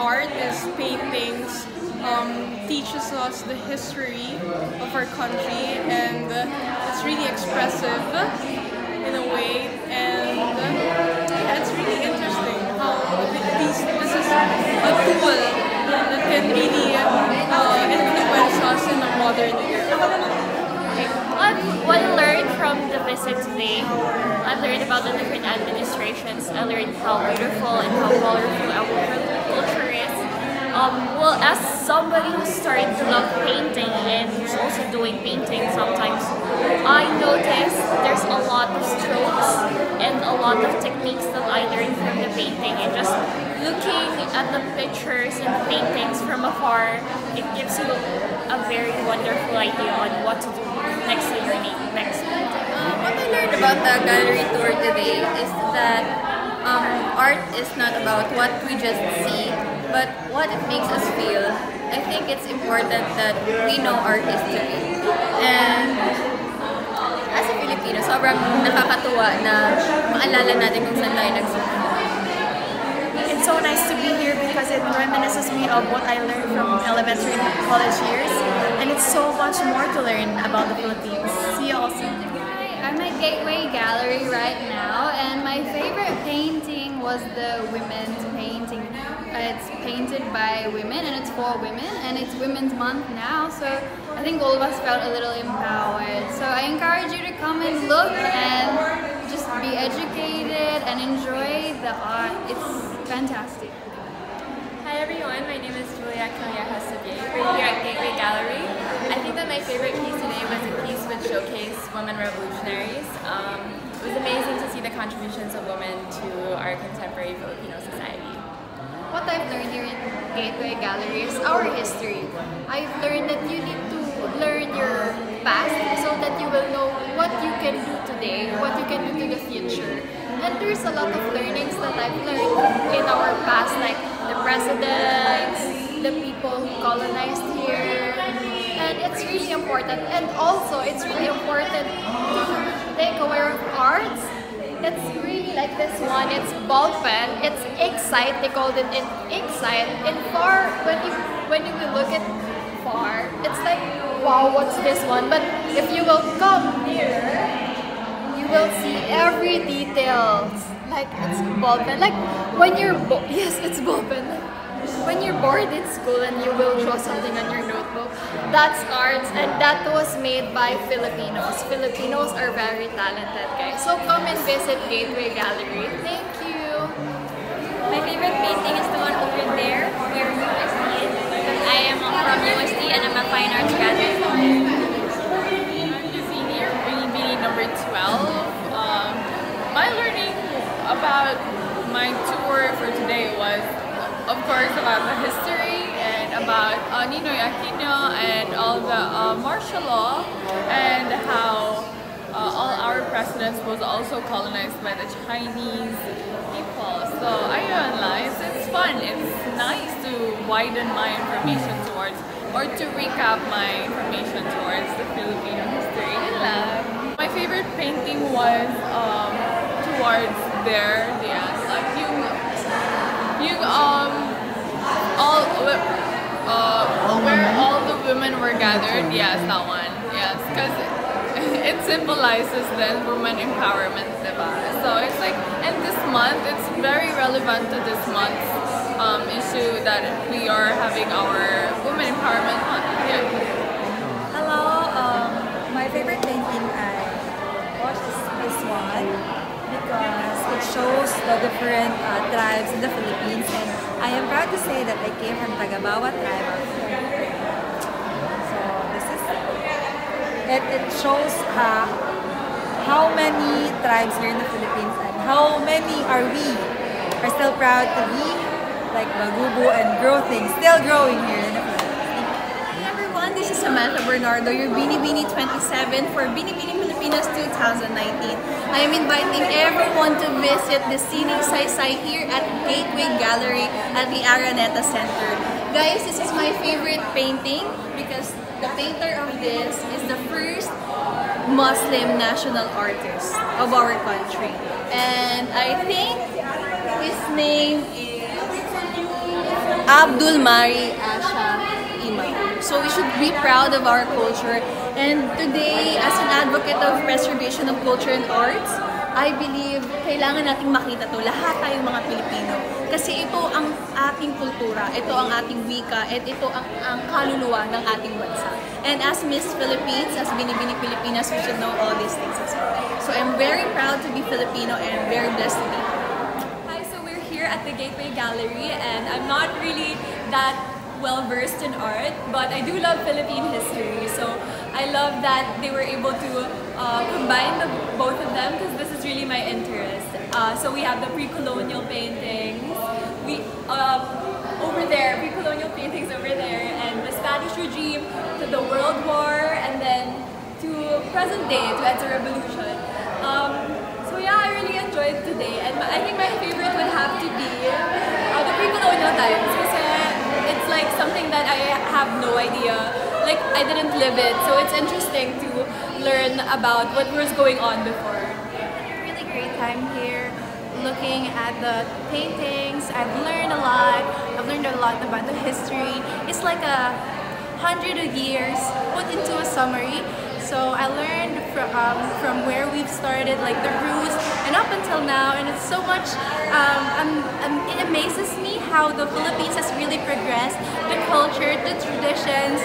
art is paintings um, teaches us the history of our country and it's really expressive in a way and yeah, it's really interesting how these, this is a tool that can really uh, influence us in a modern era. What I learned from the visit today, I learned about the different administrations. I learned how beautiful and how colorful our culture. Um, well, as somebody who's starting to love painting and who's also doing painting sometimes, I noticed there's a lot of strokes and a lot of techniques that I learned from the painting. And just looking at the pictures and paintings from afar, it gives you a very wonderful idea on what to do next to your next uh, what I learned about the gallery tour today is that um, art is not about what we just see, but what it makes us feel. I think it's important that we know our history. And as a Filipino, sobrang nakakatuwa na maalala natin kung saan tayo nagsimula. It's so nice to be here because it reminisces me of what I learned from elementary and college years. And it's so much more to learn about the Philippines. See you all soon. I'm at Gateway Gallery right now and my favorite painting was the women's painting. It's painted by women and it's for women and it's Women's Month now so I think all of us felt a little empowered. So I encourage you to come and look and just be educated and enjoy the art. It's fantastic. Hi everyone, my name is Julia Calleja Saubier. We're here at Gateway Gallery. I think that my favorite piece today was a piece which showcased women revolutionaries. Um, it was amazing to see the contributions of women to our contemporary Filipino society. What I've learned here in Gateway Gallery is our history. I've learned that you need to learn your past so that you will know what you can do today, what you can do to the future. And there's a lot of learnings that I've learned in our past, like the presidents, the people who colonized here, and it's really important. And also, it's really important to take aware of arts. It's really like this one. It's ball pen. It's Excite. They called it in Excite. In far, when you when you look at far, it's like wow, what's this one? But if you will come near, you will see every details. Like it's ball pen. Like when you're yes, it's ball pen when you're bored in school and you will draw something on your notebook, that's art and that was made by Filipinos. Filipinos are very talented guys. So come and visit Gateway Gallery. Thank you! My favorite painting is the one over there where USD is. I am from USD and I'm a fine arts graduate. I'm the senior, Binibini number 12. Um, my learning about my tour for today was of course, about the history and about uh, Ninoy Aquino and all the uh, martial law and how uh, all our presidents was also colonized by the Chinese people. So I realized it's fun. It's nice to widen my information towards or to recap my information towards the Filipino history. My favorite painting was um, towards there, yeah, like you, you um, all uh, where were gathered. Yes, that one. Yes, because it symbolizes the women empowerment, diba? So it's like, and this month, it's very relevant to this month's um, issue that we are having our women empowerment month. Yeah. Hello, um, my favorite painting I watched is this one because it shows the different uh, tribes in the Philippines and I am proud to say that I came from Tagabawa tribe. So this is it. It shows uh, how many tribes here in the Philippines and how many are we are still proud to be like Bagobo and grow things, still growing here in the Philippines. Hi everyone, this is Samantha Bernardo, your Binibini 27 for Binibini Pilipinas 2019. I am inviting everyone to visit the Sining Saysay here at Gateway Gallery at the Araneta Center. Guys, this is my favorite painting because the painter of this is the Muslim national artist of our country. And I think his name is Abdul Mari Asha Imam. So we should be proud of our culture. And today, as an advocate of preservation of culture and arts, I believe kailangan nating makita to lahat tayong mga Pilipino. Kasi ito ang ating kultura, ito ang ating wika, at ito ang, ang kaluluwa ng ating bansa. And as Miss Philippines, as Binibini Pilipinas, we should know all these things as well. So I'm very proud to be Filipino and very blessed to be. Hi, so we're here at the Gateway Gallery and I'm not really that well versed in art, but I do love Philippine history. So I love that they were able to uh, combine the, both of them because this is really my interest. Uh, so we have the pre-colonial paintings, we uh, over there, pre-colonial paintings over there, and the Spanish regime to the World War, and then to present day, to EDSA Revolution. Um, so yeah, I really enjoyed today, and I think my favorite would have to be uh, the pre-colonial times. Kasi it's like something that I have no idea. Like I didn't live it, so it's interesting to learn about what was going on before. Really great time here, looking at the paintings. I've learned a lot. I've learned a lot about the history. It's like a hundred of years put into a summary. So I learned from, um, from where we've started, like the roots, and up until now, and it's so much, um, um, um, it amazes me how the Philippines has really progressed, the culture, the traditions,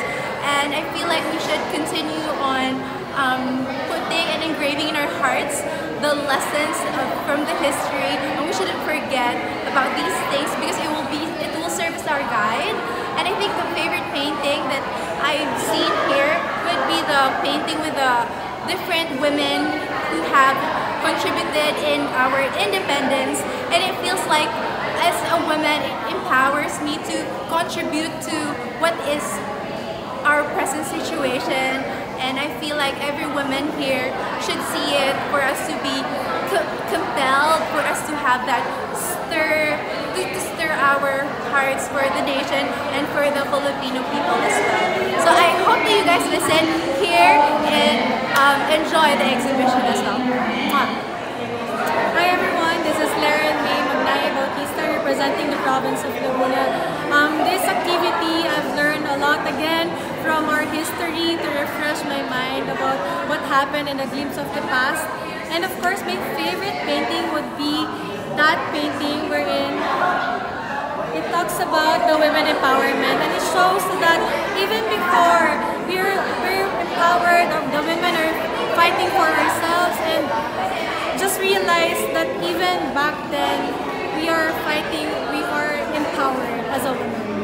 and I feel like we should continue on um, putting and engraving in our hearts the lessons of, from the history, and we shouldn't forget about these things because it will be, it will serve as our guide. And I think the favorite painting that I've seen here would be the painting with the different women who have contributed in our independence. And it feels like as a woman, it empowers me to contribute to what is our present situation. And I feel like every woman here should see it for us to be co compelled, for us to have that stir, to, to stir our hearts for the nation and for the Filipino people as well. So I hope that you guys listen here and um, enjoy the exhibition as well. Mwah. Hi everyone, this is Leren Bautista representing the province of Laguna. Um, this activity, I've learned a lot again from our history to refresh my mind about what happened in a glimpse of the past. And of course, my favorite painting would be that painting wherein it talks about the women empowerment and it shows that even before we're, we're empowered, the women are fighting for ourselves and just realize that even back then we are fighting, we are empowered as a woman.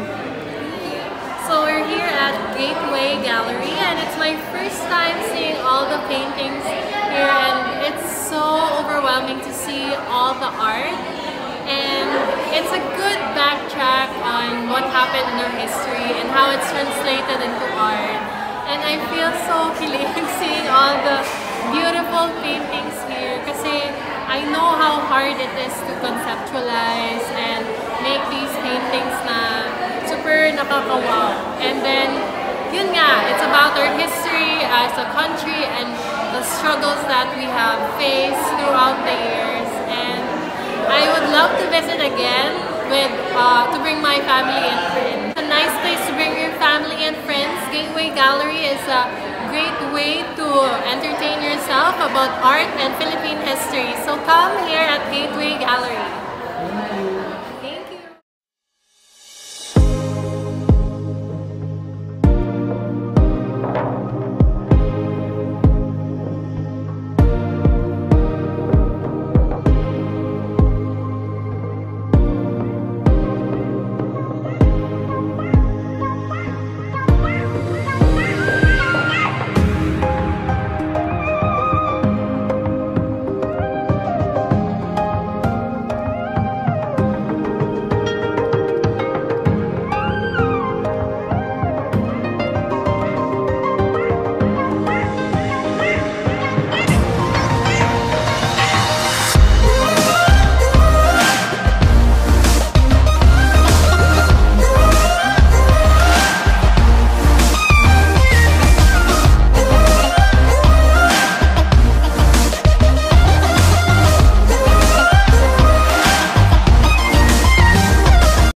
So we're here at Gateway Gallery and it's my first time seeing all the paintings here and it's so overwhelming to see all the art and it's a good backtrack on what happened in our history and how it's translated into art and I feel so kilig seeing all the beautiful paintings here kasi I know how hard it is to conceptualize and make these paintings na super nakakawaw. And then, yun nga, it's about our history as a country and the struggles that we have faced throughout the years. And I would love to visit again with uh, to bring my family and friends. It's a nice place to bring your family and friends. Gateway Gallery is a great way to entertain yourself about art and Philippine history. So come here at Gateway Gallery.